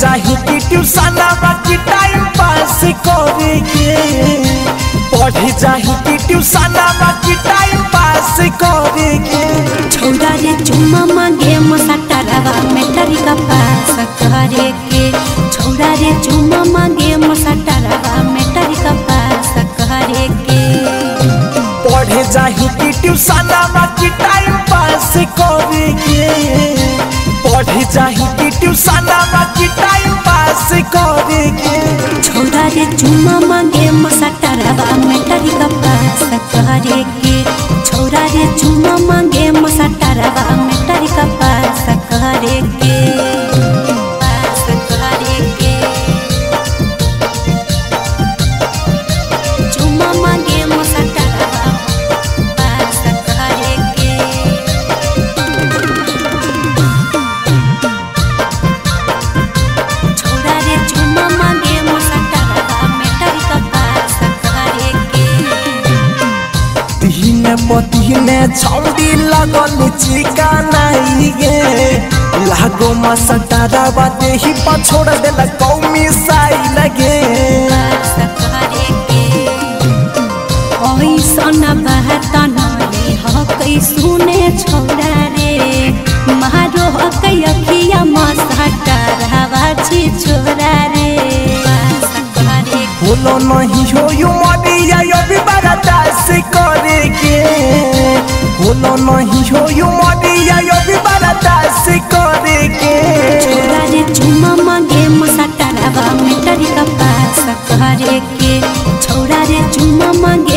जाही कि ट्यूशन बाकी टाइम पास करे के पढ़े जाही कि ट्यूशन बाकी टाइम पास करे के छौरा रे चुम्मा मांगे मसटरवा मेटरी का पास करे के छौरा रे चुम्मा मांगे मसटरवा मेटरी का पास करे के पढ़े जाही कि ट्यूशन बाकी टाइम पास करे के पढ़े जाही कि ट्यूशन छोड़ा रे चुम्मा मांगे मसटरवा मेटरी का पास करे के छौरा रे चुम्मा मांगे दिने पतिने छौडी लगल चिकानाई गे। लागो मसटारा बाते ही पछोड़ देला कौमी साई लगे। सुने रे। मारो अखिया बोलो नहीं हो यू मरिया बोलो नहीं हो यू भी के छोरा रे चुमा मांगे मसाटा रवा मिटरी का पास के छोरा रे चुमा मांगे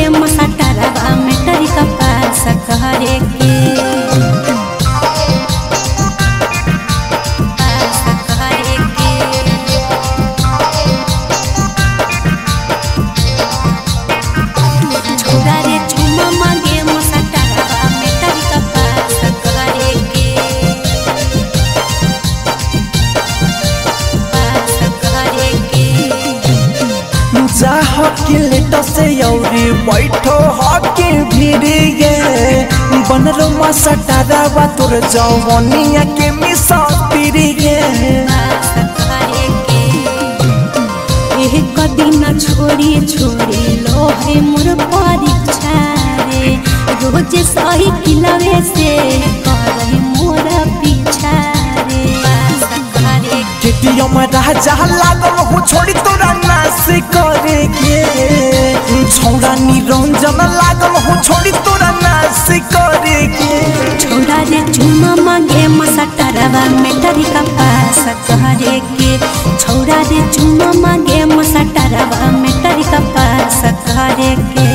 हकी लेट से औरी बैठो हकी भिड़ी गे बनरो मसटारा बा तोर जवनिया के मिसा करे के एक दिन छोड़ी छोड़ी लो है मोर परीक्षा रे रोज सही किलवे से करही मोर पीछा रे पास करे राजा लागल हो छोड़ी तोरा नाश करे के छौड़ा निरंजन लागल हो, छोड़ी तोरा नाश करे के छोड़ा रे चुमा मांगे मसटरवा मेटरी का पास करे के छोड़ा रे चुमा मांगे मसटरवा मेटरी का पास करे के